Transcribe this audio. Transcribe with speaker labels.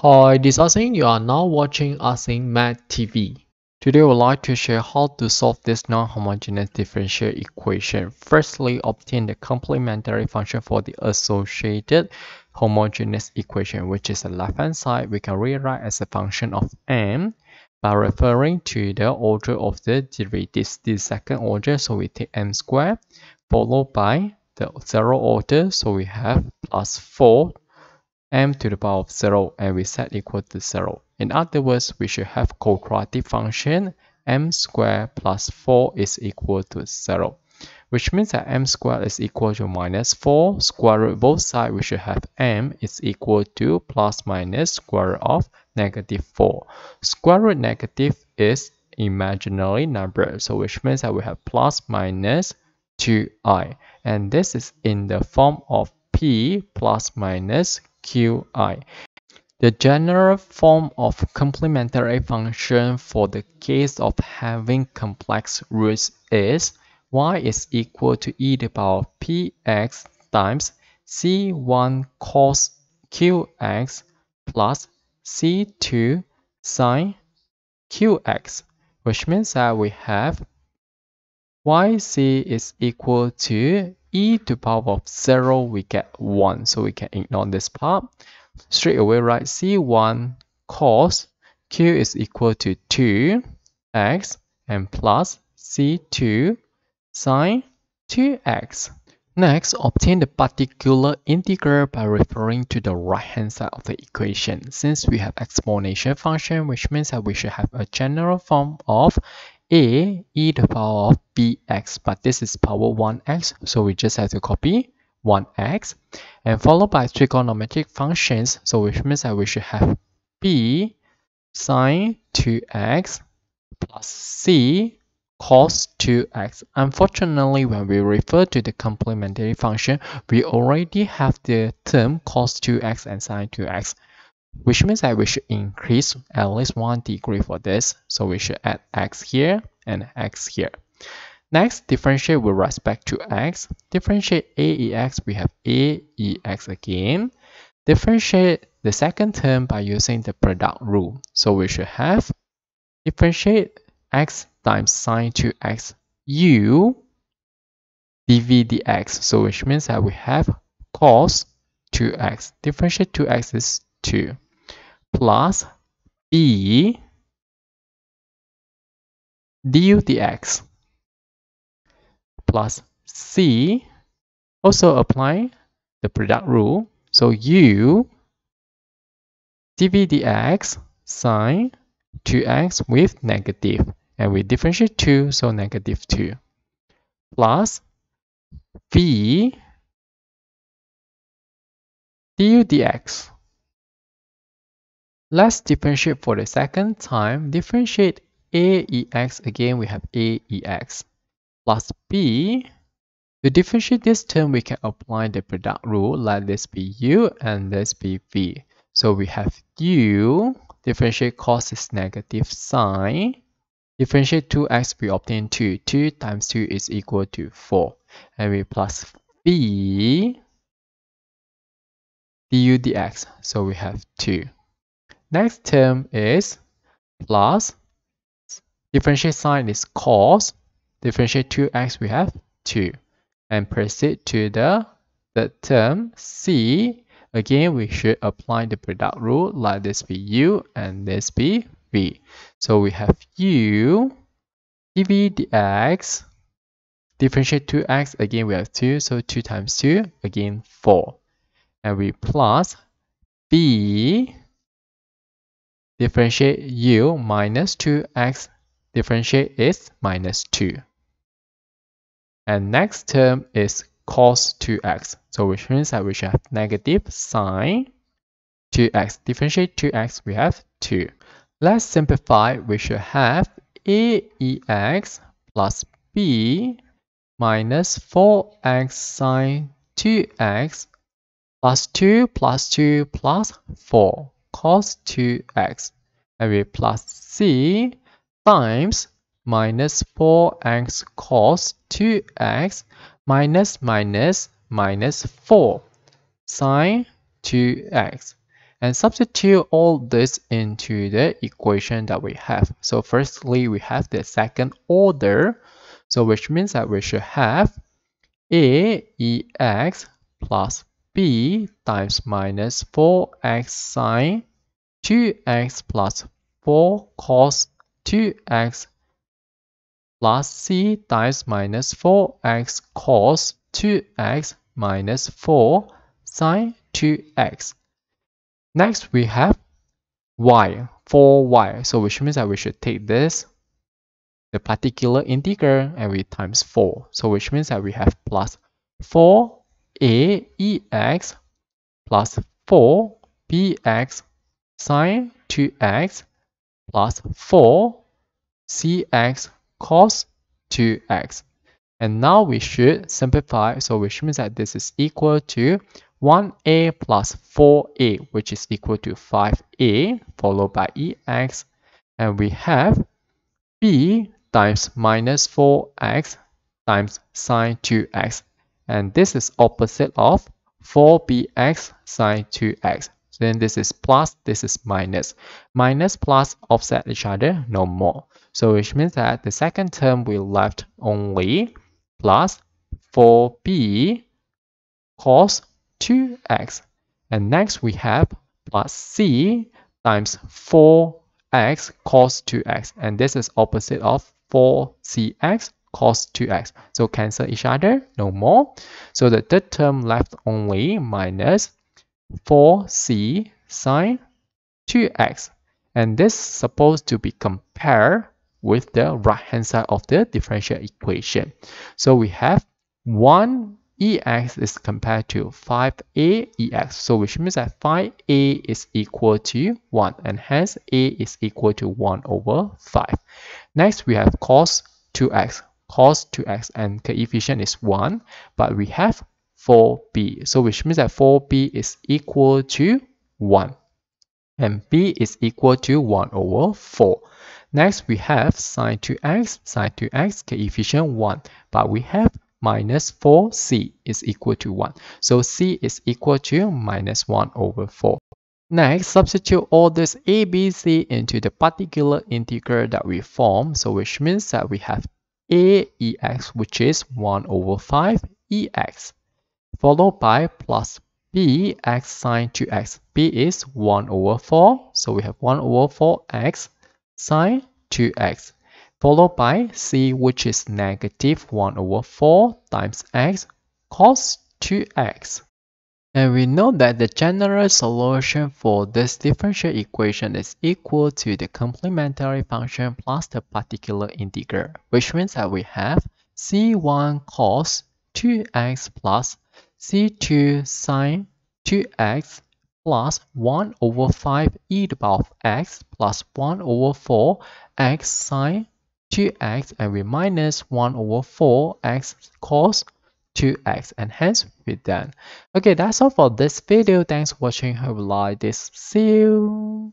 Speaker 1: Hi, this is Asing. You are now watching Asing Math TV. Today, I would like to share how to solve this non-homogeneous differential equation. Firstly, obtain the complementary function for the associated homogeneous equation, which is the left-hand side. We can rewrite as a function of m by referring to the order of the derivatives, the second order. So we take m squared, followed by the zero order. So we have plus 4 m to the power of 0 and we set equal to 0. In other words, we should have quadratic function m squared plus 4 is equal to 0, which means that m squared is equal to minus 4. Square root both sides, we should have m is equal to plus minus square root of negative 4. Square root negative is imaginary number, so which means that we have plus minus 2i, and this is in the form of p plus minus qi. The general form of complementary function for the case of having complex roots is y is equal to e to the power px times c1 cos qx plus c2 sine qx, which means that we have yc is equal to e to the power of 0, we get 1. So we can ignore this part. Straight away write c1 cos q is equal to 2x and plus c2 sine 2x. Next, obtain the particular integral by referring to the right-hand side of the equation. Since we have exponential function, which means that we should have a general form of a e to the power of bx but this is power 1x so we just have to copy 1x and followed by trigonometric functions so which means that we should have b sine 2x plus c cos 2x. Unfortunately, when we refer to the complementary function, we already have the term cos 2x and sine 2x which means that we should increase at least one degree for this. So we should add x here and x here. Next, differentiate with respect to x. Differentiate aex, we have aex again. Differentiate the second term by using the product rule. So we should have differentiate x times sine 2x u dv dx. So which means that we have cos 2x. Differentiate 2x is 2 plus b du dx plus c also apply the product rule. So u dv dx sine 2x with negative and we differentiate 2 so negative 2 plus v du dx Let's differentiate for the second time. Differentiate aex, again we have aex plus b. To differentiate this term, we can apply the product rule. Let this be u and this be v. So we have u, differentiate cos is negative sine. Differentiate 2x, we obtain 2. 2 times 2 is equal to 4. And we plus v du dx. So we have 2. Next term is plus, differentiate sine is cos, differentiate 2x we have 2. And proceed to the third term c, again we should apply the product rule like this be u and this be v. So we have u dv dx, differentiate 2x, again we have 2, so 2 times 2, again 4. And we plus b differentiate u minus 2x differentiate is minus 2. And next term is cos 2x. So which means that we should have negative sine 2x. Differentiate 2x, we have 2. Let's simplify. We should have aex plus b minus 4x sine 2x plus 2 plus 2 plus 4 cos 2x and we plus c times minus 4x cos 2x minus minus minus 4 sine 2x and substitute all this into the equation that we have. So firstly, we have the second order, so which means that we should have aex plus b times minus 4x sine 2x plus 4 cos 2x plus c times minus 4x cos 2x minus 4 sine 2x. Next, we have y, 4y. So which means that we should take this, the particular integer, and we times 4. So which means that we have plus 4ax plus 4bx sine 2x plus 4cx cos 2x. And now we should simplify, so which means that this is equal to 1a plus 4a, which is equal to 5a, followed by ex. And we have b times minus 4x times sine 2x. And this is opposite of 4bx sine 2x. So then this is plus, this is minus. Minus plus offset each other, no more. So which means that the second term we left only plus 4b cos 2x. And next we have plus c times 4x cos 2x. And this is opposite of 4cx cos 2x. So cancel each other, no more. So the third term left only minus 4c sine 2x. And this is supposed to be compared with the right hand side of the differential equation. So we have 1 ex is compared to 5a ex. So which means that 5a is equal to 1 and hence a is equal to 1 over 5. Next we have cos 2x. Cos 2x and coefficient is 1 but we have 4b. So which means that 4b is equal to 1 and b is equal to 1 over 4. Next, we have sine 2x, sine 2x, coefficient 1, but we have minus 4c is equal to 1. So c is equal to minus 1 over 4. Next, substitute all this a, b, c into the particular integral that we form, so which means that we have a ex, which is 1 over 5 ex, followed by plus b x sine 2x. b is 1 over 4, so we have 1 over 4x sine 2x followed by c which is negative 1 over 4 times x cos 2x. And we know that the general solution for this differential equation is equal to the complementary function plus the particular integral, which means that we have c1 cos 2x plus c2 sine 2x plus 1 over 5 e to the power of x plus 1 over 4 x sine 2x and we minus 1 over 4 x cos 2x and hence we're done. Okay, that's all for this video. Thanks for watching. Hope you like this. See you.